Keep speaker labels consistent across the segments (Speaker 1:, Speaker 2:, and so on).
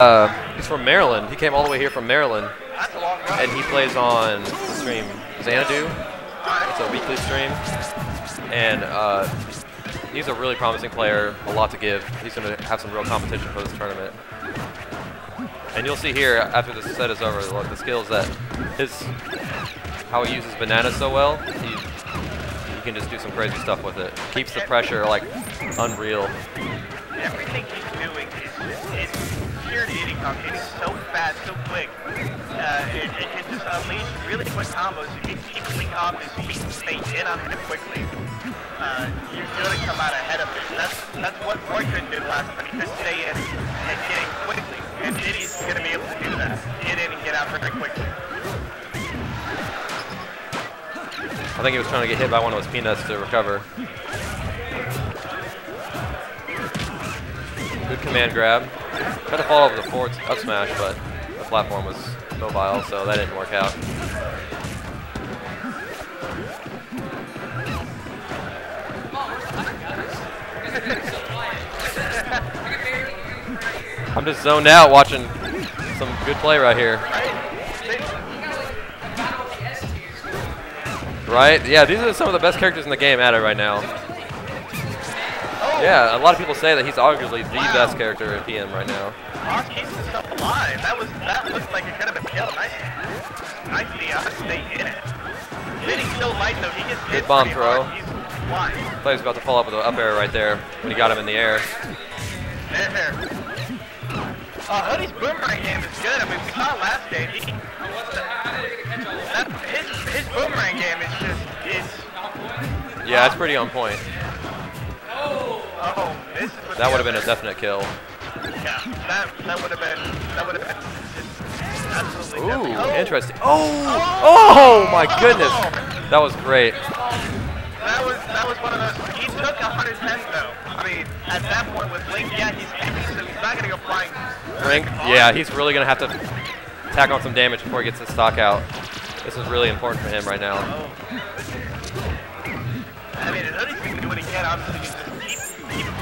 Speaker 1: Uh, he's from Maryland. He came all the way here from Maryland, and he plays on the stream Xanadu. It's a weekly stream, and uh, he's a really promising player. A lot to give. He's going to have some real competition for this tournament. And you'll see here after this set is over, like, the skills that his how he uses bananas so well. He he can just do some crazy stuff with it. Keeps the pressure like unreal.
Speaker 2: Eating combos. So fast, so quick. Uh, it, it can just unleash really quick combos. If you keep the combos, you can stay in on him quickly. Uh, you're to come out ahead of it. That's that's what Boykin did last time. He could stay in and get in quickly. And Diddy's going to be able to do that. Get in and get out very quickly.
Speaker 1: I think he was trying to get hit by one of those peanuts to recover. Good command grab. Tried to fall over the forward up smash, but the platform was mobile, so that didn't work out. I'm just zoned out watching some good play right here. Right? Yeah, these are some of the best characters in the game at it right now. Yeah, a lot of people say that he's arguably the
Speaker 2: Wow.
Speaker 1: best character in PM right now.
Speaker 2: Boss keeps himself alive. That was that looked like it could have been killed. Nice, nice Dion stay in it. Still light though. He gets hit
Speaker 1: Good bomb throw. Player's about to fall up with an up air right there when he got him in the air.
Speaker 2: There, there. Uh, Hoodie's boomerang game is good. I mean, we saw last game. He, that, his his boomerang game is just is.
Speaker 1: Yeah, it's pretty on point. That would have been a definite kill.
Speaker 2: Yeah, that would have been that would have been absolutely.
Speaker 1: Ooh,
Speaker 2: definite. Oh,
Speaker 1: interesting. Oh, oh my goodness. That was great.
Speaker 2: That was that was one of those. He took 110 though. I mean, at that point with Link, yeah, he's he's not gonna go flying.
Speaker 1: Link, yeah, he's really going to have to tack on some damage before he gets his stock out. This is really important for him right now.
Speaker 2: I mean, and Hoodie's gonna do what he can. Obviously,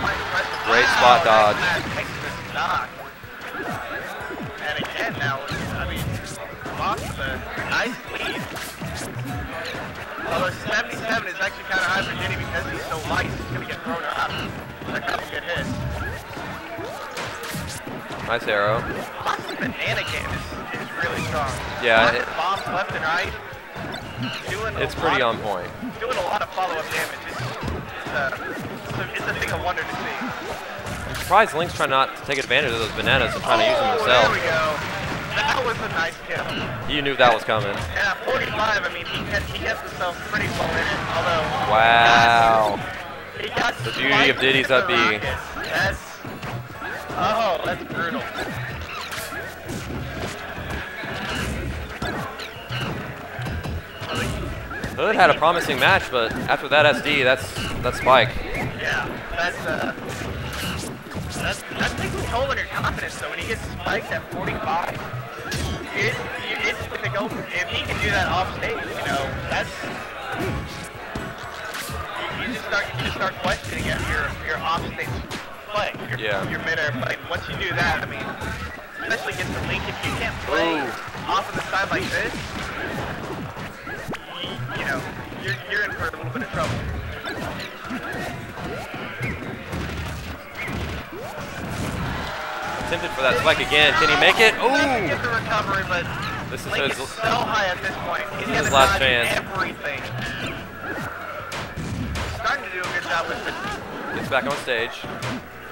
Speaker 1: Great spot dodge.
Speaker 2: That takes the stock. And again, now, I mean, the nice lead. Although 77 is actually kind of high for Diddy because he's so light, he's gonna get thrown up. A couple good hits.
Speaker 1: Nice arrow.
Speaker 2: Boston's banana game is, is really strong.
Speaker 1: Yeah, it-
Speaker 2: bombs left and right. Doing
Speaker 1: It's pretty
Speaker 2: lot,
Speaker 1: on point.
Speaker 2: Doing a lot of follow-up damage. It's, it's, uh, it's, a, it's a thing of wonder to see.
Speaker 1: I'm surprised Link's trying not to take advantage of those bananas and trying to use them
Speaker 2: oh, there we go. That was a nice kill.
Speaker 1: You knew that was coming.
Speaker 2: At 45, I mean, he, kept, he kept himself pretty well in it, although...
Speaker 1: Wow.
Speaker 2: He got
Speaker 1: The beauty of Diddy's up B.
Speaker 2: That's... Oh, that's brutal.
Speaker 1: Hood had a promising match, but after that SD, that's that's Spike.
Speaker 2: Yeah, that's uh, that's that takes a toll on your confidence though. When he gets spiked at 45, it, it's gonna go. If he can do that off stage, you know, that's you, you just start you just start questioning your your, your off stage play, your,
Speaker 1: Yeah.
Speaker 2: your mid air play. Once you do that, I mean, especially against the link, if you can't play
Speaker 1: Ooh.
Speaker 2: off of the side like this, you, you know, you're you're in for a little bit of trouble.
Speaker 1: Tempted for that spike again. Can he make it?
Speaker 2: Doesn't get
Speaker 1: Ooh!
Speaker 2: the recovery, but
Speaker 1: This is his
Speaker 2: is so high at this point. He's
Speaker 1: his last chance.
Speaker 2: everything. Starting to do a good job with it.
Speaker 1: gets back on stage.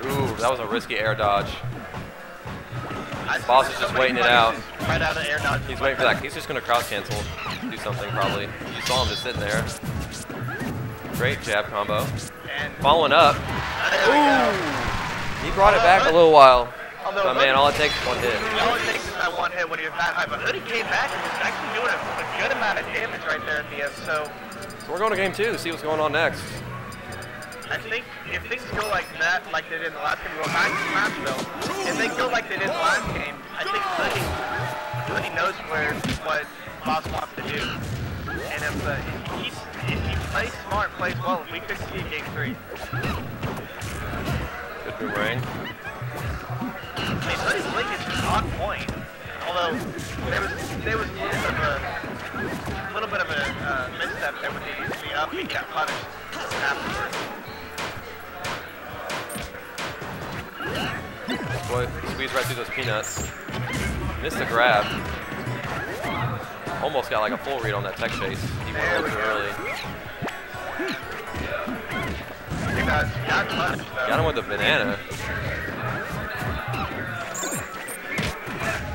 Speaker 1: Ooh, that was a risky air dodge. Boss is just waiting it out.
Speaker 2: Right out of air dodge.
Speaker 1: He's waiting for that. He's just gonna cross cancel, do something probably. You saw him just sitting there. Great jab combo.
Speaker 2: And
Speaker 1: Following up.
Speaker 2: go.
Speaker 1: He brought it back a little while.
Speaker 2: Although
Speaker 1: But man, all it takes is one hit.
Speaker 2: all it takes is that one hit when he was that high. But Hoodie came back and was actually doing a, a good amount of damage right there at the end. So
Speaker 1: So we're going to game two, see what's going on next.
Speaker 2: I think if things go like that, like they did in the last game, we go back to Smashville. If they go like they did in the last game, I think Hoodie, Hoodie knows where what Boss wants to do. And if, uh, if, he's, if he plays smart, plays well, we could see a game three.
Speaker 1: Good boomerang.
Speaker 2: I mean, Hoodie's Link is on point. Although there was there was a little bit of a little bit of a uh, misstep there with the, the up. He got punished afterwards.
Speaker 1: Boy, squeeze right through those peanuts. Missed the grab. Almost got like a full read on that tech chase. He went a little too early.
Speaker 2: Got, got punished though.
Speaker 1: Got him with the banana.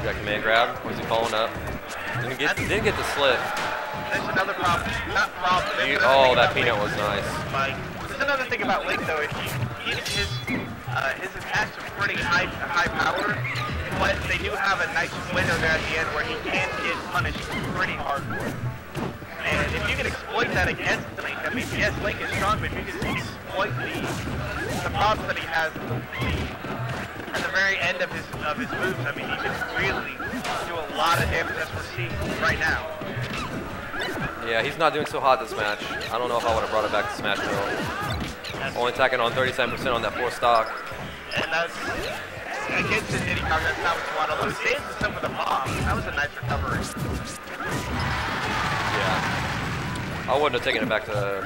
Speaker 1: Got command grab. Was he following up? Didn't get didn't get the slip.
Speaker 2: There's another problem. Not problem.
Speaker 1: You-
Speaker 2: another
Speaker 1: oh, that peanut
Speaker 2: Link.
Speaker 1: was nice.
Speaker 2: Like, there's another thing about Link though. Is he, he his uh, his attacks are pretty high high power, but they do have a nice window there at the end where he can get punished pretty hardcore. And if you can exploit that against Link, I mean, yes, Link is strong, but if you can exploit the the problems that he has at the very end of his of his moves, I mean, he can really do a lot of damage as we're seeing right now.
Speaker 1: Yeah, he's not doing so hot this match. I don't know if I would have brought it back to Smashville. Only attacking on 37% on that four stock.
Speaker 2: And that's against the Diddy Kong, that's not what you want. Although he saves this up with a bomb. That was a nice recovery.
Speaker 1: Yeah. I wouldn't have taken it back to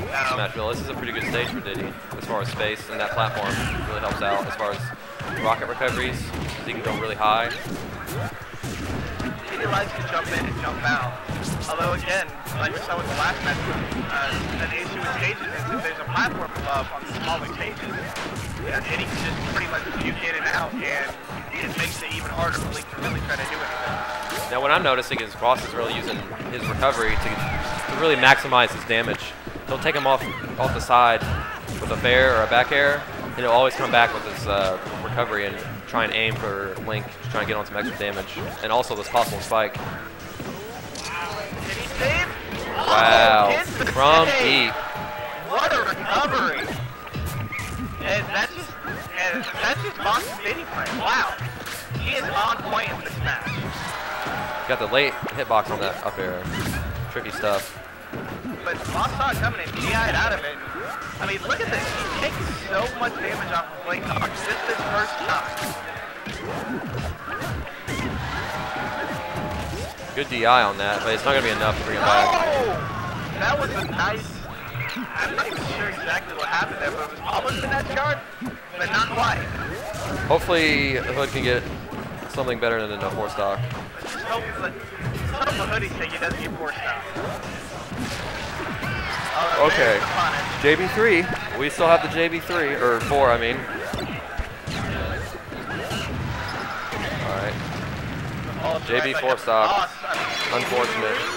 Speaker 2: Now,
Speaker 1: Smashville. This is a pretty good stage for Diddy as far as space, and that platform really helps out as far as rocket recoveries. He can go really high.
Speaker 2: Diddy likes to jump in and jump out. Although again, like we saw with the last match, uh, an issue with stages is if there's a platform above on smaller stages, yeah, Diddy can just pretty much puke in and out, and it makes it even harder for Link to really try to do anything.
Speaker 1: Now, what I'm noticing is Cross is really using his recovery to, to really maximize his damage. He'll take him off off the side with a fair or a back air, and he'll always come back with his uh, recovery and try and aim for Link, to try and get on some extra damage, and also this possible spike. Wow, from deep.
Speaker 2: What a recovery! And that's just, and that's just Monster Diddy play. Wow. He is on point in this match.
Speaker 1: Got the late hitbox on that up air. Tricky stuff.
Speaker 2: But it coming and DI'd out of it. I mean, look at this. He takes so much damage off of Blake Hawk just this first time.
Speaker 1: Good DI on that, but it's not going to be enough to bring him back.
Speaker 2: That was a nice... I'm not even sure exactly what happened there, but it was almost in that guard, but not quite.
Speaker 1: Hopefully, Hood can get something better than a four stock.
Speaker 2: Let's just hope, let, just hope the hoodie thing he doesn't get out. Oh,
Speaker 1: Okay. JB3. We still have the JB3, or 4, I mean. Alright.
Speaker 2: Oh,
Speaker 1: JB
Speaker 2: right,
Speaker 1: four stock.
Speaker 2: boss. I mean,
Speaker 1: Unfortunate.